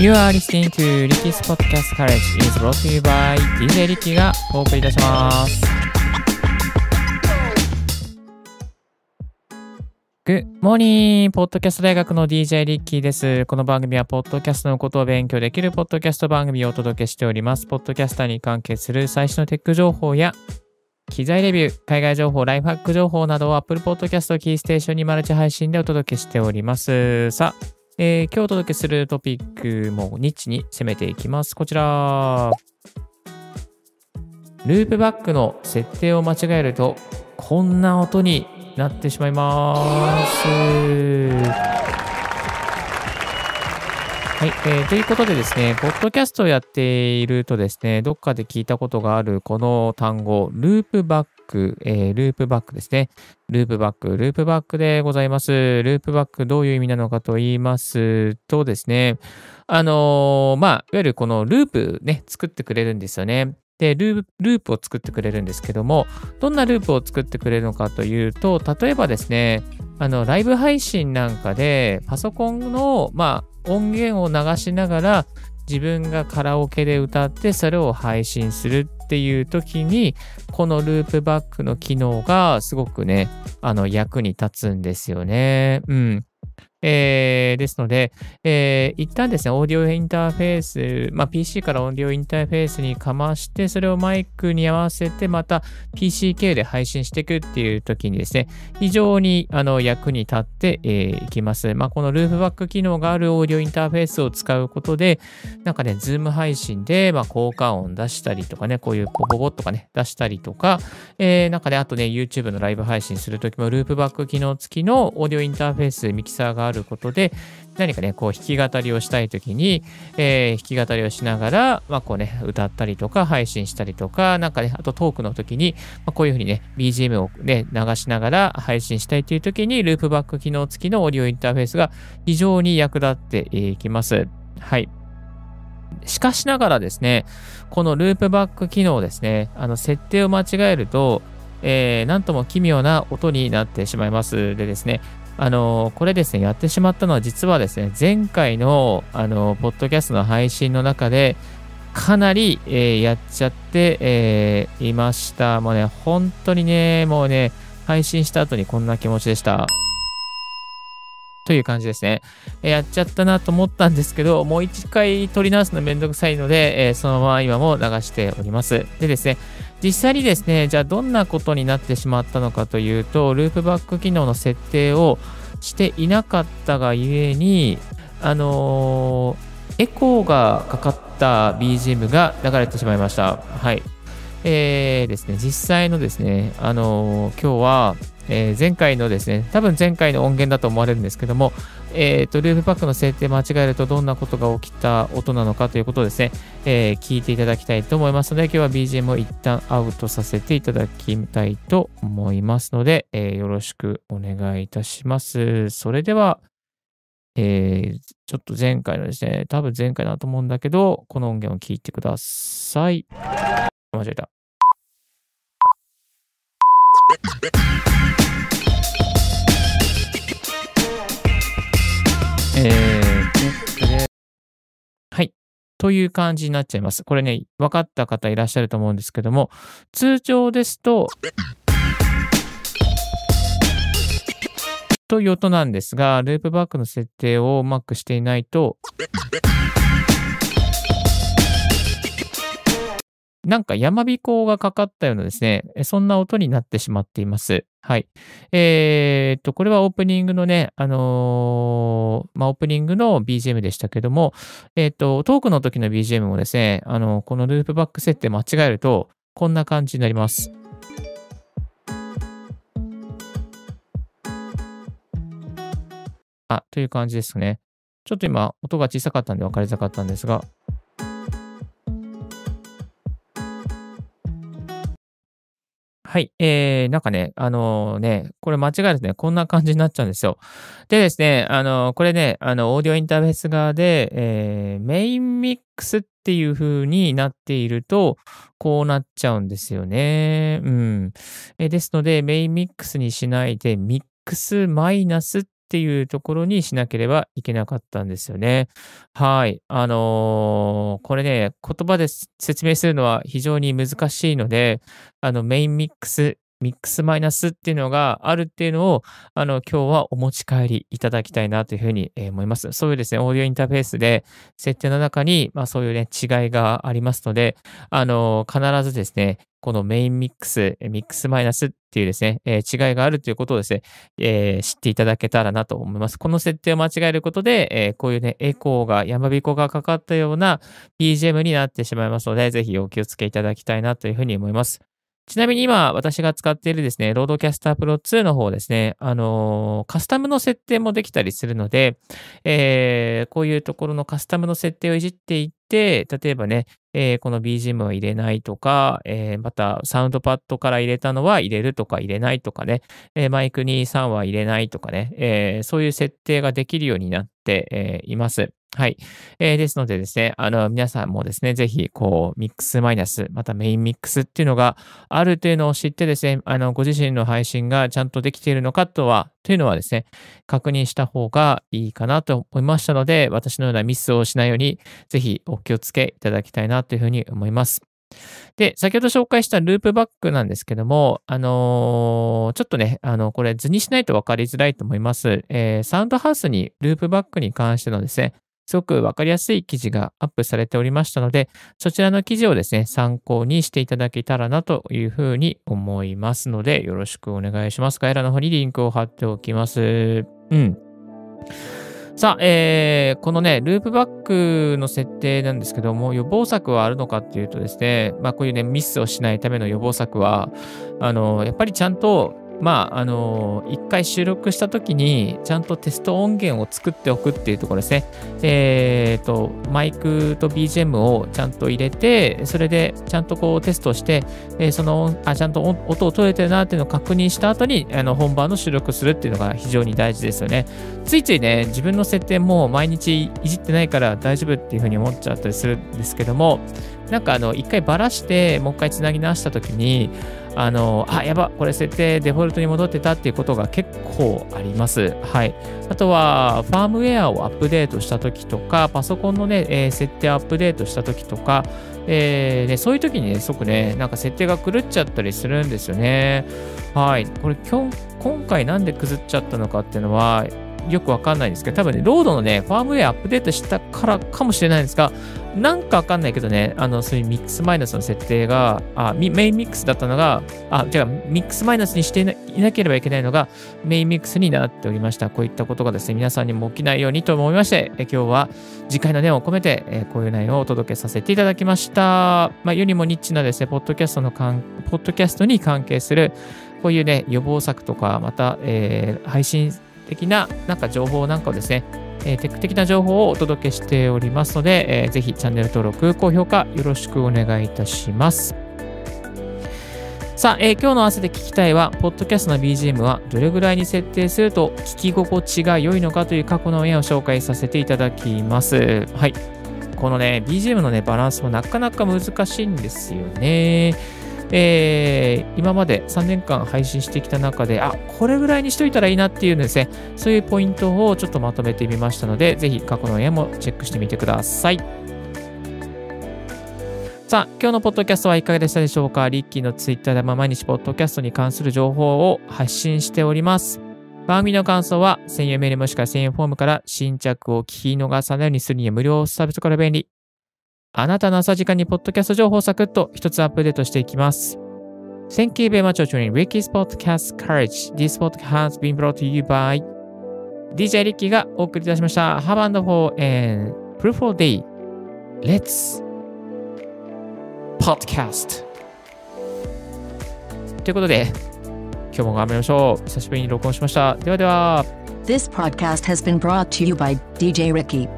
You are listening to Ricky's Podcast College is brought to you by DJ Ricky がお送りいたします。Good morning! ポッドキャスト大学の DJ リッキーです。この番組は、ポッドキャストのことを勉強できるポッドキャスト番組をお届けしております。ポッドキャスターに関係する最新のテック情報や、機材レビュー、海外情報、ライフハック情報などを Apple Podcast キーステーションにマルチ配信でお届けしております。さあ、えー今日お届けするトピックもニッチに攻めていきます。こちら。ループバックの設定を間違えると、こんな音になってしまいます。はい、えーということでですね、ポッドキャストをやっているとですね、どっかで聞いたことがあるこの単語、ループバック、えーループバックですね。ループバック、ループバックでございます。ループバックどういう意味なのかと言いますとですね、あのーまあ、いわゆるこのループね、作ってくれるんですよね。で、ループループを作ってくれるんですけども、どんなループを作ってくれるのかというと、例えばですね、あの、ライブ配信なんかで、パソコンの、まあ、音源を流しながら、自分がカラオケで歌って、それを配信するっていう時に、このループバックの機能がすごくね、あの、役に立つんですよね。うん。えーですので、えー一旦ですね、オーディオインターフェース、まあ、PC からオーディオインターフェースにかまして、それをマイクに合わせて、また PCK で配信していくっていう時にですね、非常にあの役に立ってえーいきます。まあ、このループバック機能があるオーディオインターフェースを使うことで、なんかね、 Zoom 配信で、まあ、効果音出したりとかね、こういうポポポとかね、出したりとか、えーなんかね、あとね、YouTube のライブ配信するときも、ループバック機能付きのオーディオインターフェース、ミキサーがあることで、何かね、こう弾き語りをしたいときに、えー弾き語りをしながら、まあこうね、歌ったりとか、配信したりとか、なんかね、あとトークの時に、まあ、こういうふうにね、BGM をね、流しながら配信したいという時に、ループバック機能付きのオーディオインターフェースが非常に役立っていきます。はい。しかしながらですね、このループバック機能ですね、あの設定を間違えると、えーなんとも奇妙な音になってしまいます。でですね、あのこれですね、やってしまったのは実はですね、前回の、あのポッドキャストの配信の中で、かなり、えーやっちゃって、えーいました。もうね、本当にね、もうね、配信した後にこんな気持ちでした。という感じですね。えやっちゃったなと思ったんですけど、もう一回撮り直すのめんどくさいので、えーそのまま今も流しております。でですね、実際にですね、じゃあどんなことになってしまったのかというと、ループバック機能の設定をしていなかったがゆえに、あのーエコーがかかった BGM が流れてしまいました。はい。えーですね、実際のですね、あのー今日は、えー前回のですね、多分前回の音源だと思われるんですけども、えーと、ループバックの設定間違えるとどんなことが起きた音なのかということをですね、えー聞いていただきたいと思いますので、今日は BGM を一旦アウトさせていただきたいと思いますので、えよろしくお願いいたします。それでは、えーちょっと前回のですね、多分前回だと思うんだけど、この音源を聞いてください。間違えた。えー、はい。という感じになっちゃいます。これね、分かった方いらっしゃると思うんですけども、通常ですと、という音なんですが、ループバックの設定をうまくしていないと、なんか山彦がかかったようなですね、そんな音になってしまっています。はい。えーっと、これはオープニングのね、あのーまあ、オープニングの BGM でしたけども、えーっと、トークの時の BGM もですね、あのこのループバック設定間違えると、こんな感じになります。あ、という感じですね。ちょっと今、音が小さかったんで分かりづらかったんですが、はい。えー、なんかね、あのね、これ間違えるとね、こんな感じになっちゃうんですよ。でですね、あのこれね、あの、オーディオインターフェース側で、えーメインミックスっていう風になっていると、こうなっちゃうんですよね。うん。えですので、メインミックスにしないで、ミックスマイナスっっていうところにしなければいけなかったんですよね。はい。あのー、これね、言葉で説明するのは非常に難しいので、あの、メインミックスミックスマイナスっていうのがあるっていうのを、あの、今日はお持ち帰りいただきたいなというふうに思います。そういうですね、オーディオインターフェースで設定の中に、まあそういうね、違いがありますので、あの、必ずですね、このメインミックス、ミックスマイナスっていうですね、えー、違いがあるということをですね、えー、知っていただけたらなと思います。この設定を間違えることで、えー、こういうね、エコーが、山彦がかかったような BGM になってしまいますので、ぜひお気をつけいただきたいなというふうに思います。ちなみに今私が使っているですね、 RODECaster Pro 2の方ですね、あのー、カスタムの設定もできたりするので、えー、こういうところのカスタムの設定をいじっていって、例えばね、えー、この BGM を入れないとか、えー、またサウンドパッドから入れたのは入れるとか入れないとかね、えー、マイクに3は入れないとかね、えそういう設定ができるようになって、えいます。はい。えー、ですのでですね、あの、皆さんもですね、ぜひ、こう、ミックスマイナス、またメインミックスっていうのがあるというのを知ってですね、あの、ご自身の配信がちゃんとできているのかとは、というのはですね、確認した方がいいかなと思いましたので、私のようなミスをしないように、ぜひお気をつけいただきたいなというふうに思います。で、先ほど紹介したループバックなんですけども、あのー、ちょっとね、あの、これ図にしないと分かりづらいと思います。えー、サウンドハウスにループバックに関してのですね、すごくわかりやすい記事がアップされておりましたので、そちらの記事をですね、参考にしていただけたらなというふうに思いますので、よろしくお願いします。概要欄の方にリンクを貼っておきます。うん。さあ、えー、このね、ループバックの設定なんですけども、予防策はあるのかっていうとですね、まあこういうね、ミスをしないための予防策は、あの、やっぱりちゃんとまあ、あのー、一回収録したときに、ちゃんとテスト音源を作っておくっていうところですね。えっ、ー、と、マイクと BGM をちゃんと入れて、それでちゃんとこうテストして、えー、その、あ、ちゃんと音を取れてるなっていうのを確認した後に、あの、本番の収録するっていうのが非常に大事ですよね。ついついね、自分の設定も毎日いじってないから大丈夫っていうふうに思っちゃったりするんですけども、なんかあの、一回ばらして、もう一回繋ぎ直したときに、あの、あ、やば、これ設定デフォルトに戻ってたっていうことが結構あります。はい。あとは、ファームウェアをアップデートしたときとか、パソコンのね、えー、設定アップデートしたときとか、えーね、そういう時にね、即ね、なんか設定が狂っちゃったりするんですよね。はい。これ、今今回なんで崩っちゃったのかっていうのは、よくわかんないんですけど、多分ね、ロードのね、ファームウェアアップデートしたからかもしれないんですが、なんかわかんないけどね、あの、そういうミックスマイナスの設定が、あメインミックスだったのが、あ、じゃあ、ミックスマイナスにしていなければいけないのが、メインミックスになっておりました。こういったことがですね、皆さんにも起きないようにと思いまして、え今日は次回の念を込めて、えこういう内容をお届けさせていただきました。まあ、世にもニッチなですね、ポッドキャストのかん、ポッドキャストに関係する、こういうね、予防策とか、また、えー、配信的ななんか情報なんかをですね、えー、テック的な情報をお届けしておりますので、えー、ぜひチャンネル登録、高評価よろしくお願いいたします。さあ、えー、今日の汗で聞きたいは、ポッドキャストの BGM はどれぐらいに設定すると聞き心地が良いのかという過去の絵を紹介させていただきます。はい。このね、BGM のね、バランスもなかなか難しいんですよね。えー、今まで3年間配信してきた中で、あ、これぐらいにしといたらいいなっていうですね、そういうポイントをちょっとまとめてみましたので、ぜひ過去の絵もチェックしてみてください。さあ、今日のポッドキャストはいかがでしたでしょうか？リッキーのツイッターでも毎日ポッドキャストに関する情報を発信しております。番組の感想は専用メールもしくは専用フォームから新着を聞き逃さないようにするには無料サービスから便利。あなたの朝時間にポッドキャスト情報をサクッと一つアップデートしていきます。Thank you very much for joining Ricky's Podcast Courage. This podcast has been brought to you by DJ リッキーがお送りいたしました。Have and for and fruitful day. Let's podcast. ということで、今日も頑張りましょう。久しぶりに録音しました。ではでは。This podcast has been brought to you by DJ Ricky.